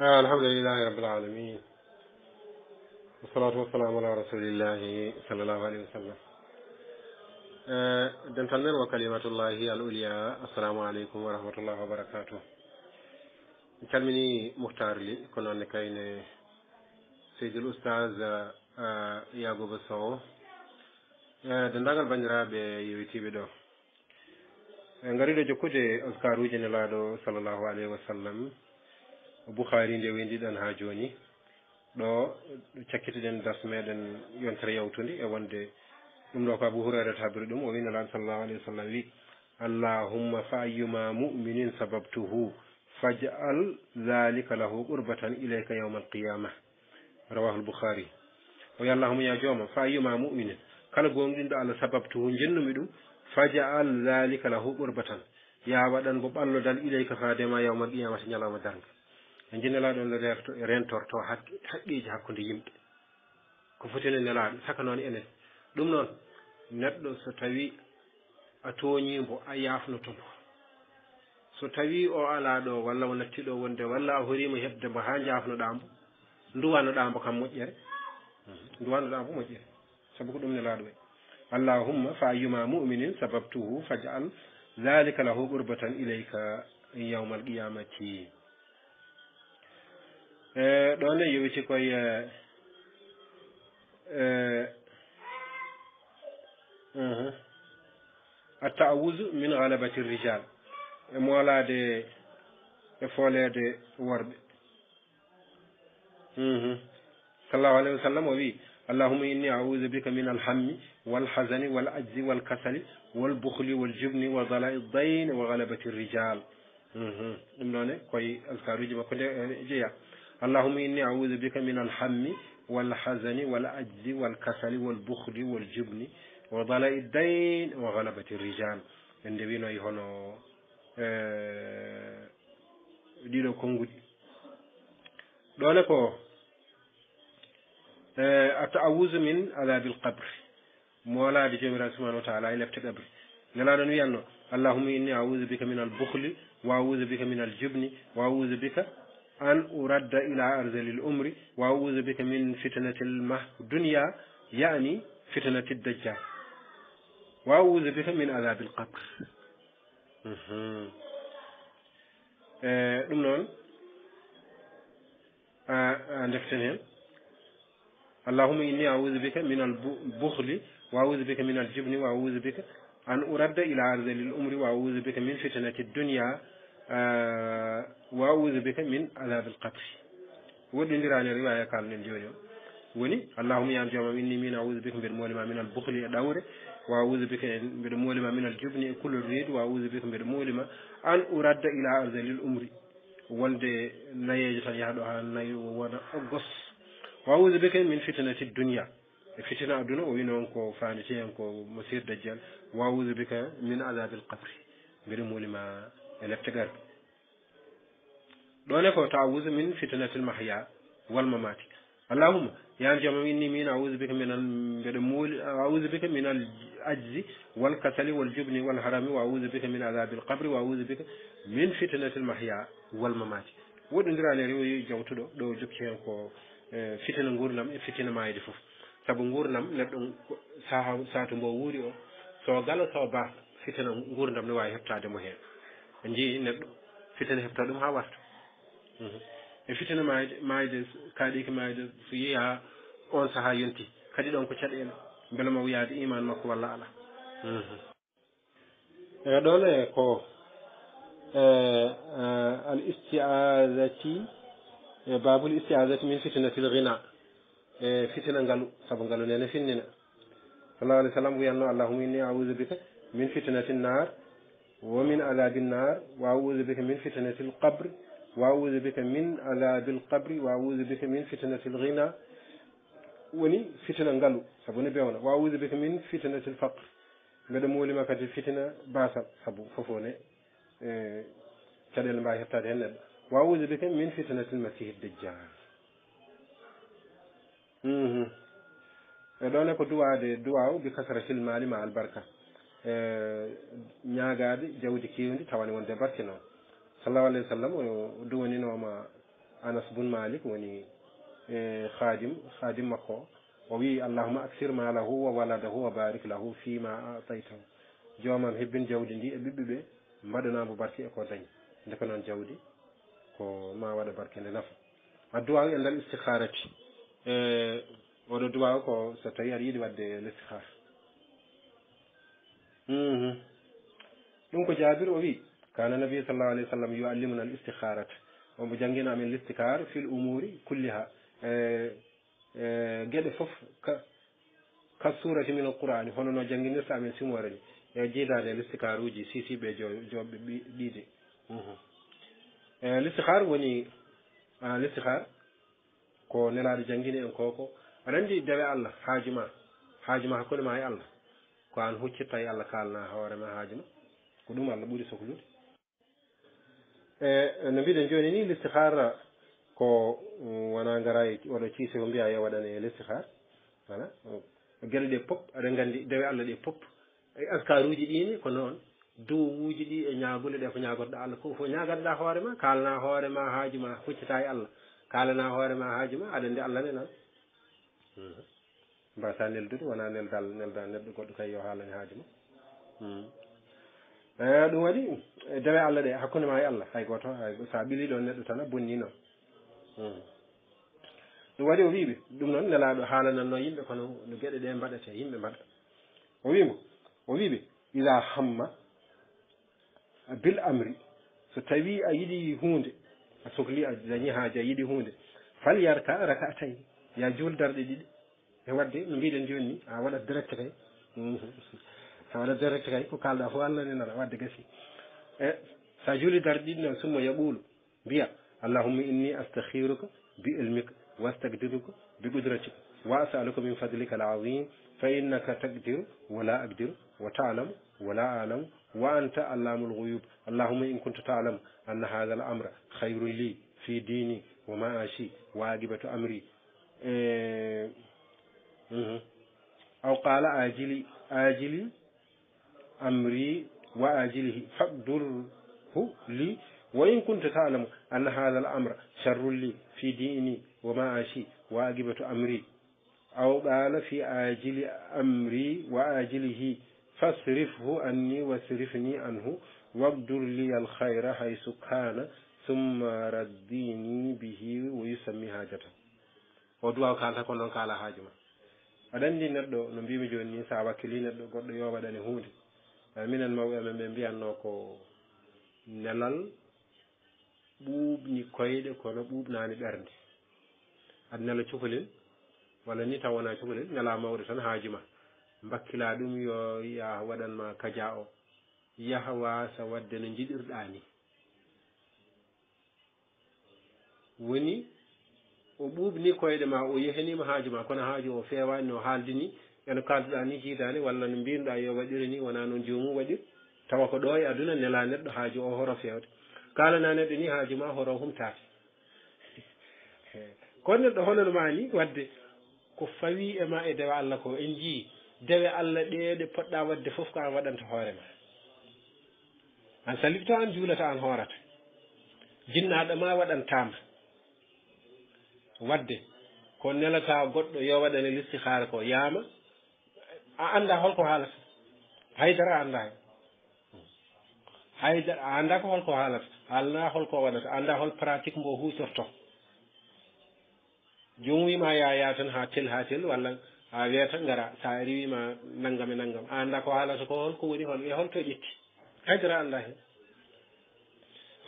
الحمد لله رب wasalatu wassalamu ala rasulillahi رسول الله صلى الله dental men wo kalimatullahi al ulia assalamu aleykum wa rahmatullahi wa barakatuh. Mi calmini mouhtar li ko noonne kayne seydil oustage eh, yagoba sow eh, dendagal bandiraɓe yewitiɓe ɗo. Eh, Gariɗo jokkude oskar uji nelaɗo sallllahu alayhi wa sallam. Bukhari nde wendiɗen ha joni. Ɗo cakkitiɗen darse meɗen yontere yawtude e wonde ɗum ɗo ko abou hurairata habiri ɗum. O wino lan sallllahu alayhi wa sallam wi allahumma fa ayyuma muminin sababtuhu faj'al dhalika lahu qurbatan ilayka yawma alqiyama rawahu lbukhari o wi allahuma ya jooma fa ayyuma muminin. Kala gonɗinɗo allah sababtuhu jennumi ɗum faj'al dhalika lahu qurbatan. Ya waɗan bo ɓallodal ilayka fadema yawma alqiyamata ñalawma darga e jinnelaaɗon no reerto rentortoo hakke haqqiiji hakkunde yimɓe. Ko fotino nelaaɗo saka noon enen. Ɗum noon neɗɗo so tawii a tooñiimbo a yaafnoto mbo so tawii o alaa ɗo walla o nattiiɗo wonde walla a horiima heɓde mbo haa njaafnoɗaa mbo nduwanoɗaa mbo kam moƴƴere. Mhm, nduwanoɗaa mbo moƴƴere. Sabu ko ɗum nelaaɗo wayi allahumma fa ayuma muminin sababtuhu fajal dhalika lahu qurbatan ilayka yawma alqiyamati đó là yêu chỉ quay à à à à min ghalabati rijal e mola de e fole de warbe hmm sallallahu alaihi wasallam wi اللهم إني أعوذ بك من الهم والحزن والعجز والكسل والبخل والجبن وضلاء الدين وغلبة الرجال. أمم. نمنا كوي أذكار جي ما كل جيا. اللهم إني أعوذ بك من الهم والحزن والعجز والكسل والبخل والجبن وضلاء الدين وغلبة الرجال. عندنا هنا ديرو كونغوت دولكو آه، أتعوذ من عذاب القبر. مولا بجمرا سبحانه وتعالى إلى القبر نلانو يانو اللهم إني أعوذ بك من البخل وأعوذ بك من الجبن وأعوذ بك أن أرد إلى أرض الأمر وأعوذ بك من فتنة المهد الدنيا يعني فتنة الدجال. وأعوذ بك من عذاب القبر. أمم أمم اللهم إني أعوذ بك من البخل وأعوذ بك من الجبن وأعوذ بك أن أرد إلى أرض الأمر وأعوذ بك من فتنة الدنيا wa audu bika min adabi l qabri woɗɗodirani riwaya kalnen joni o woni allahuma yan joomam inni min audu bika mbeɗa molima min albuhli e ɗawre wa audu bika e mbeɗa molima min aljubni e kulol reedu wa audu bika mbeɗa molima an uradda ila arzalil umri wonde nayejo tan yahɗo ha nayi wona oggos wa audu bika min fitnati dunia e fitina aduna o wi noon ko fanditi hen ko mosir dajjal wa audu bika min adabil qabri mbeɗa molima الابتغار دون كو تعوذ من فتنة المحيا والممات اللهم يا جماعة إني من أعوذ بك من المول أعوذ بك من العجز والكسل والجبن والهرم وأعوذ بك من عذاب القبر وأعوذ بك من فتنة المحيا والممات woɗodiraani rewo jawtu ɗo ɗo jokki heen ko fitina nguurdam e fitina maayde fof sabu nguurdam neɗɗo saha saatu mbo wuuri o so gala so ba fitina nguurdam ne waawi heɓtaade mo heen ɓe jeeyi neɗɗo fitina heɓta ɗum ha warta. Mhm. E fitina maayde maayde kaaɗiki maayde so yehi ha on saaha yonti kadi ɗon ko caɗele beele ma wiyaade iman makko walla ala mhm. e ɗon e ko e, e, al istiadati e babul istiadati min fitinatil ghina e fitina ngalu saabu ngalu nene finnina. Sallallahu alih w sallam wiyanno allahuma inni audu bika min fitinatin nar ومن عذاب النار وأعوذ بك من فتنة القبر وأعوذ بك من عذاب القبر وأعوذ بك من فتنة الغنى. وني فتنة غلو سبو نبيونا وأعوذ بك من فتنة الفقر. غدا مولي ما كاتي فتنة باسا سبو ففوني إيه، تدل ما يحتاج هنا. وأعوذ بك من فتنة المسيح الدجال. أمم دعونا كدعاء دعاء بكثرة المال مع البركة. E, ñaagaade jawdi keewndi tawane wonde barke noon. Sallahu alayhi wa sallam o duwaninooma anas bun malik woni e khadim khadim makko o. Wii allahuma aksir ma lahu wa waladahu wa barik lahu fima ataytahu joomam hebbin jawdi ndi e ɓiɓɓe ɓe mbaɗanaamo barke e ko dañi nde ko noon jawdi ko ma waɗa barke nde nafa. Adduwaw e ndal istiharati e oɗo duwaw ko so tawi aɗa yiiɗi wadde l' istihara دونك جابر وبي كان النبي صلى الله عليه وسلم يعلمنا الاستخارة ومجنجنا من الاستخار في الأمور كلها جد فف كسورة من القرآن هنا نجنجنا سامين سموري جيدا للاستخار وجي سي سي بي جو جو بي دي الاستخار وني الاستخار كو نلا جنجنا ان كوكو رندي دبي الله حاجما حاجما كل ما هي الله ko an huccirta e allah kalna hoore ma haaju ma. Ko ɗum allah ɓuuri sohlude e no mbiɗen joni ni l'istihara ko wona ngara e oɗo ciise ko mbiya yo waɗane l'istihar voilà. Gueɗe ɗe pop aɗa gandi dewe allah ɗe pop. E, Askar uji ɗini ko noon dowuji ɗi e ñagulle ɗe ko ñagotoɗa allah. Ko fof ñaganɗa hoore ma kalna hoore ma haaju ma huccita e allah. Kalana hoore ma haaju ma aɗa andi allah nena mbasa neldude wona neldal nelda neɗɗo goɗɗo kay yo haalani haaju ma hmm. eh, ɗum waɗi e dewe allah ɗe hakkunde ma e allah hay goto hay sa ɓili ɗo neɗɗo tan a bonnino hmm. ɗum waɗi o wiɓe ɗum noon nelaɗo haalananno yimɓe kono no gueɗe ɗe mbaɗete yimɓe mbaɗa o wimo o wiɓe ila hamma bil amri so tawi a yiɗi hunde a sohli a dañi haaji a yiɗi hunde fal yarka raka tawi ya juldarɗe ɗiɗi. Wadde no mbiɗen joni ni a waɗat direct kay a waɗat direct kay ko kalɗa fo allah nenara wadde gasi e sa juuli darɗe ɗiɗi noon summa yaɓuulu mbiya allahumma inni astahhiruka bi ilmika wastagdiruka bi qudratika wa asaluka min fadlika al azim fa innaka taqdiru wala aqdiru wa talamu wala alamu wa anta allamu lguyub allahumma in kunta talamu anna hada al amra hayrun li fi dini wa maashi wa aqibatu amri أو قال آجلي آجلي أمري وآجله فاقدره لي وإن كنت تعلم أن هذا الأمر شر لي في ديني وما ومعاشي وعاقبة أمري. أو قال في آجل أمري وآجله فاصرفه عني واصرفني عنه واقدر لي الخير حيث كان ثم رديني به ويسمي حاجته. ودعاء كان تكون كان حاجمه aɗa anndi neɗɗo no mbimi jooni ni so a wakkili neɗɗo goɗɗo yo waɗane huunde. Minen mawɓe men ɓe mbiyatno ko nelal ɓuuɓni koyɗe kono ɓuuɓnaani ɓernde. Aɗa nela cukalel walla ni taw wona cukalel nela mawɗo tan haaju ma. Mbakkila ɗum yo ya waɗanma kadia o. Yaha waasa wadde no jiɗirɗa ni. Woni o ɓuuɓni koyɗe ma o yehanima haaju ma kono haaju o fewani no haaldini eno kalduɗa ni hiitani walla no mbinoɗa yo waɗiri ni wona noon jomum waɗir tawa ko ɗo e aduna nela neɗɗo haaju o horo fewde kalana neɗɗo ni haaju ma horo humtake kono neɗɗo hononoma ni wadde ko fawi e ma e dewe allah ko en jii dewe allah ɗeɗe poɗɗa wadde foof ko an waɗanta hoore ma. An salibto an juulata an hoorata. Jinnaɗo ma waɗantama wadde ko nelata goɗɗo yo waɗane listihara ko yaama a anda holko haalata haydara a anda haydara a anda ko holko haalata haalna holko waɗata anda hol pratique mbo hutorto jomum wima ya ya tan ha tel ha tel walla ha wiya tan gara sa ari wima naggam e naggam a anda ko haalata ko holko woni hol e holto ƴetti haydara anda hen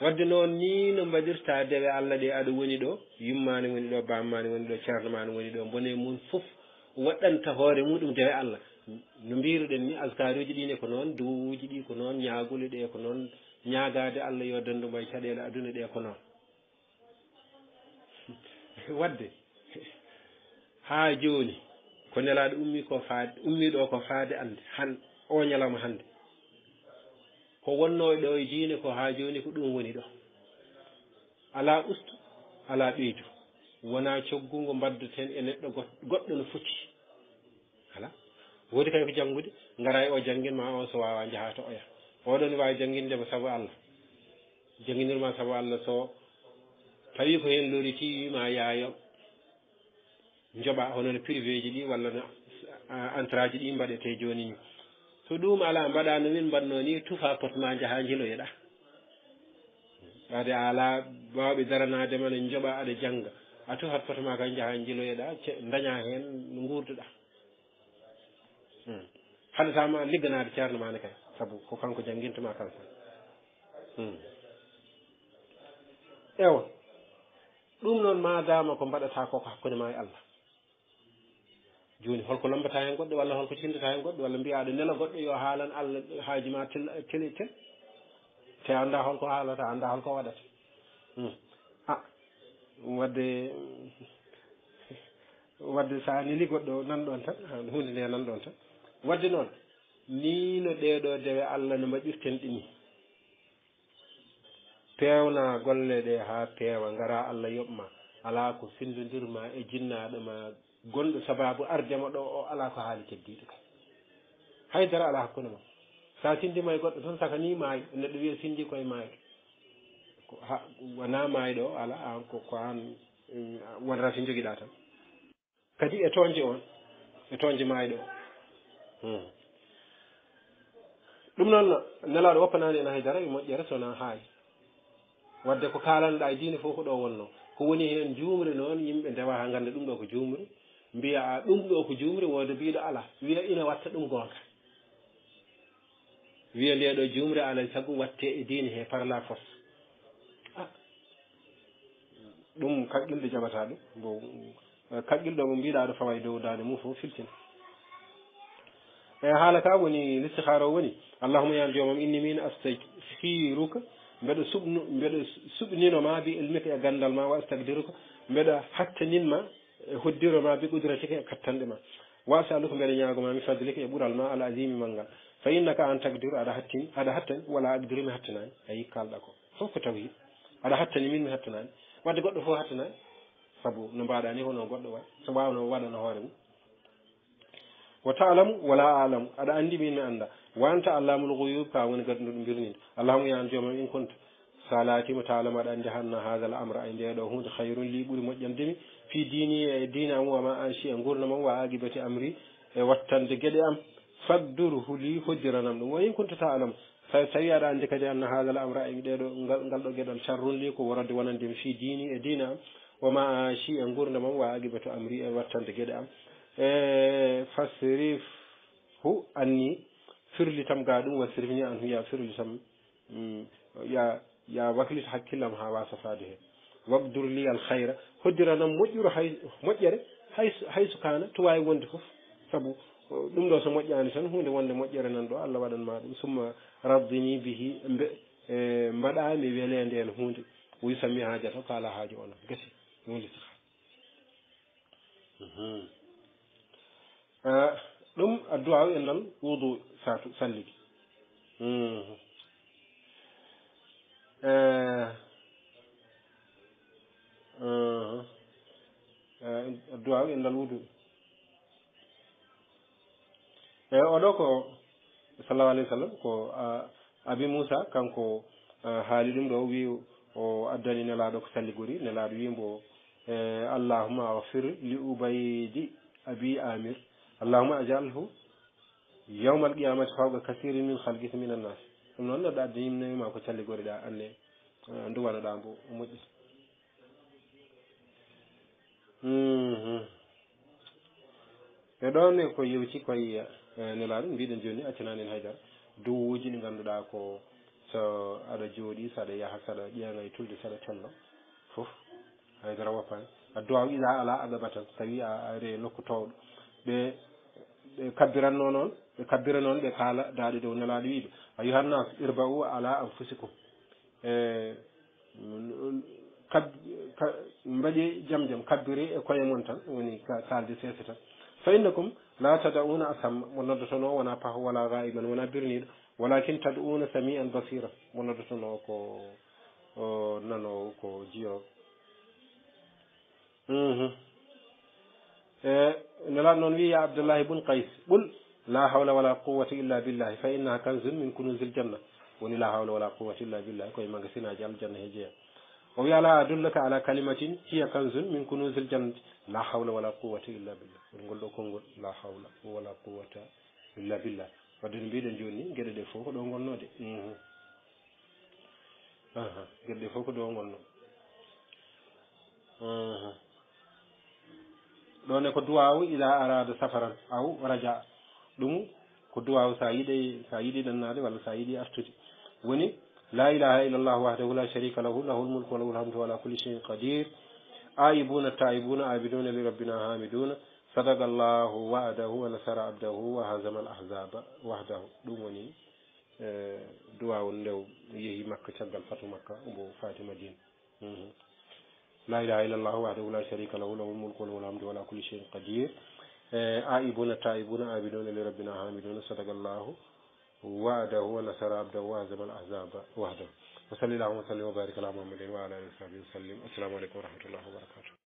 wadde noon ni no mbaɗirta dewe allah ɗe aɗa woni ɗo yummani woni ɗo bammani woni ɗo ceernomani woni ɗo bone mum foof waɗɗanta hoore muɗum dewe allah. No mbiruɗen ni askaruji ɗine ko noon duwuji ɗi ko noon ñaagule ɗe ko noon ñaagade allah yo dandumo e caɗele aduna ɗe ko noon. Wadde ha joni ko nelaɗo ummi ko faade ummiɗo ko faade ande han o ñalawma hande ko wonno ɗo e diine ko ha joni ko ɗum woni ɗo. Ala ustu ala ɓeydu. Wona coggungo mbaddoten e neɗɗo goɗɗo no foti ala woodi kay ko janngude? Ngara e o janngin ma on so wawa jaha to oya. Oɗo oɗon wawi janngindema sabu allah. Jannginirma sabu allah so tawi ko heen loriti wima yaayo joɓa hono no privé ji ɗi walla no entraji ɗi mbaɗete joni ni so ɗum ala mbaɗa no min mbanno ni tufa potma jaaha jiloyoɗa ade a ala wawɓe daranadema ne joɓa aɗa jangga a tufat potma kan jaaha jiloyoɗa daña hen no gurduɗa haɗatama hmm. ligganade ceerno mane kay saabu ko kanko jangguintuma kan tan hmm. ewa ɗum noon madama ko mbaɗata koko hakkude ma e allah. joni holko lombata hen goɗɗo walla holko cindata hen goɗɗo walla mbiya aɗa nela goɗɗo yo haalan allah haaji ma tel tel tel. Te anda holko haalata anda holko waɗata. A wadde wadde so a neli goɗɗo nan ɗon tan hunde nde nan ɗon tan. Wadde noon ni no ɗeɗo dewe allah no mbaƴirten ɗini pewna golle ɗe ha peewa gara allah yoɓma. Ala ko findodirma e jinnaɗo ma gonɗo sababu ardema ɗo o ala ko haali keddiɗo kay haydara ala hakkunde ma. Sa sindima e goɗɗo toon saka ni maayo neɗɗo wiya sindi koye maayo ha wona maayo ɗo ala an ko ko an eh, wonata rafi joguiɗa tan. Kadi e toñje on e toñje maayiɗo o hmm. ɗum noon nelaɗo woppanani en haydara e moƴƴere sona haayi. Wadde ko kalanɗa e diine fof ko ɗo wonno. Ko woni hen juumre noon yimɓe ndewa ha ganda ɗum ɗo ko juumre. Mbiya ɗum ɗo ko jumri wode mbiɗo ala wiya ina watta ɗum gonga wiya nde ɗo jumri alay saago watte e diine he par la force ɗum kaqqilɗo jaɓata ɗum bo kaqqilɗo mo mbiɗa ɗo fawa e dow dande mum fof filtina e haala ka woni listihara o woni allahuma yan jomam inni min astagfiruka mbeɗa suɓnu mbeɗa suɓninoma bi ilmika e gandal ma wa astagdiruka mbeɗa hattaninma e hoddiroma bi qudratike e kattanɗe ma wasa ko mbeɗa ñagoma mi fadlika e ɓuural ma ala azimi mal ngal fa innaka an tagdiru aɗa hattini aɗa hattani wala agdiru mi hattanani ayi kalɗa ko fof ko tawhid aɗa hattani min mi hattanani wadde goɗɗo fof hattanani saabu no mbaɗa ni hono goɗɗo waɗ so wawno waɗano hoore mum wa talamu wala alamu aɗa andi min mi anda wanta allamul guyub ka woni gadduɗo mbirnide allahuma yan joomam in compte sa laatima taalamu aɗa andi hanna hadal amra ay ndeɗo hunde hayrun li ɓuuri moƴƴandemi fi dini e dina am wama anchi e gurdamam wa aqibati amri e wattande gueɗe am faddur huli hoddiranam ɗum wayin kuntata alam so tawi aɗa andi kadi anna hadal amra e ɗeɗo ngal ɗo gueɗal sarrun li ko worode wonandemi fi dini e dina am wama anchi e gurdamam wa aqibatu amri e wattande gueɗe am e fasrif hu anni firlitam ga ɗum wa sirfini an hu ya firlitam mm, ya يا وكلش حق كلام ها واسفاده وقدر لي الخير. هدر أنا مجر هاي مجر هاي هاي سكانة تواي وندخف سبو دم دوس مجر أنا شنو هو دوان مجر أنا دو. الله ودن ما ثم رضني به مبدا آه، مبيلين دي الهند ويسمي حاجة فقال حاجة وأنا قسي. مولي سخا. آه، دم الدعاء ان الوضوء سلك. Eh, eh, eh, duwaw e ndal wudu. Eyi oɗo ko sallallahu alayhi wa sallam ko abi moussa kanko haali ɗum ɗo wi o addani nelaɗo ko salligori nelaɗo wimbo e allahuma afir li ubaydi abi amir. Allahuma ajalhu yawma alqiyamati fawqa kasiri min halqika min annas ɗum noon neɗɗo adda yimnawima ko calligori ɗa anne nduwanoɗa mbo moƴƴi Mhm. e ɗon ko yewti koye nelaɗo mbiɗen joni accanani en haydara dowuji ɗi ganduɗa ko so aɗa jooɗi saɗa yaaha saɗa ƴeeŋa e tulde saɗa tello foof haydara woppani a duwaw ila ala aɗaɓa tan so tawi a ari nokku towɗo ɓe ɓe kabbiranno noon ɓe kabbira noon ɓe kaala daaɗe dow nelaaɗo wiiɓe ayohannas irba u ala anfusikum. E mm, mm, kab mbaɗi jam jam kabbiri e koye mon tan woni kaalde seese tan. Fa innakum la tada'una asamma mo noddotono wona paho wala gaiman wona birniɗo walakin tad'una samian basira mo noddotono ko o nanowo ko jiyowo mm-hmm. e nelaɗo noon wi ya abdoullahi bun kays ɓul la hawla wala quwata illa billahi fa innaha kanzun min kunusil janna. Woni la hawla wala quwata illa billahi koye magasinaji aljanna he jeeya o wi ala adullaka ala kalimatin hiya kanzun min kunusil jannati la hawla wala quwata illa billah ɗum ngol ɗo konngol la ɗe fof ko ɗo gonnode mhm. ɗo gonno ɗone ko duwawu safaran aw radia ɗum ko duwawu sa yiiɗe sa yiiɗi ɗannade walla sa yiiɗi artude woni la ilaha illa llah wahdahu la sharika lahu lahu lmulku walahu lhamdu wala kulli cheyin qadir aibuna taibuna abiduna li rabbina hamiduna sadaka llahu wa'dahu wa nasara abdahu wa hazama al ahzaba wahdahu ɗum woni e duwawu ndew yeehi makka caggal fatu makka mbo fati madina mhm. la ilaha illa llah wahdahu la sharika lahu lahu lmulku walahu lhamdu wala kulli cheyin qadir e aibuna taibuna abiduna li rabbina hamiduna sadaka llahu وعده ونصر عبده وهزم الأحزاب وحده. وصلى الله وسلم وبارك على محمد وعلى آله وصحبه وسلم. السلام عليكم ورحمة الله وبركاته.